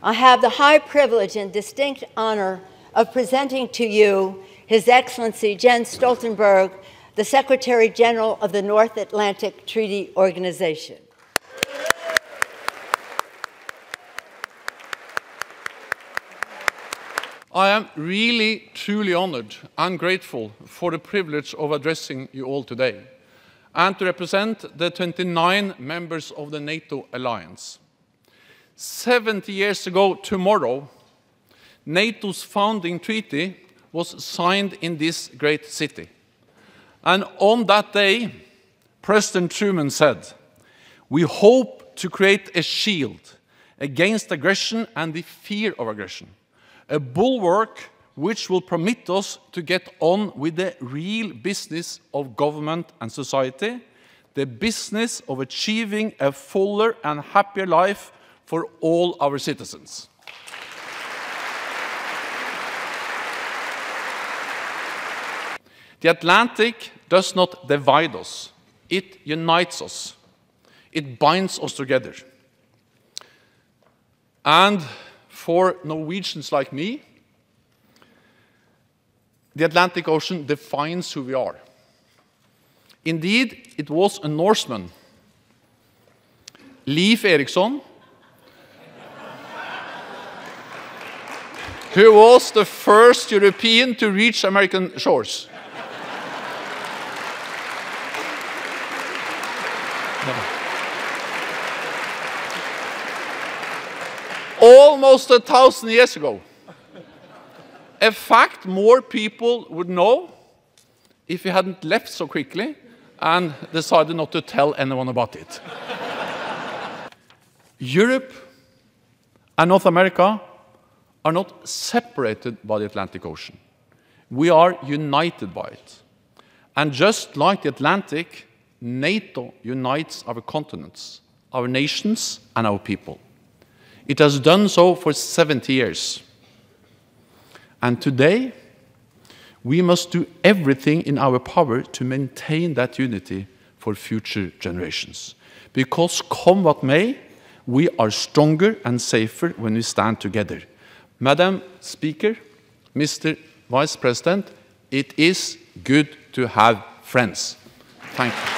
I have the high privilege and distinct honor of presenting to you His Excellency Jens Stoltenberg, the Secretary General of the North Atlantic Treaty Organization. I am really, truly honored and grateful for the privilege of addressing you all today and to represent the 29 members of the NATO alliance. 70 years ago tomorrow, NATO's founding treaty was signed in this great city. And on that day, President Truman said, We hope to create a shield against aggression and the fear of aggression a bulwark which will permit us to get on with the real business of government and society, the business of achieving a fuller and happier life for all our citizens. The Atlantic does not divide us, it unites us. It binds us together. And for Norwegians like me, the Atlantic Ocean defines who we are. Indeed, it was a Norseman, Leif Erikson, who was the first European to reach American shores. almost a thousand years ago. A fact more people would know if he hadn't left so quickly and decided not to tell anyone about it. Europe and North America are not separated by the Atlantic Ocean. We are united by it. And just like the Atlantic, NATO unites our continents, our nations, and our people. It has done so for 70 years. And today, we must do everything in our power to maintain that unity for future generations. Because come what may, we are stronger and safer when we stand together. Madam Speaker, Mr. Vice President, it is good to have friends. Thank you.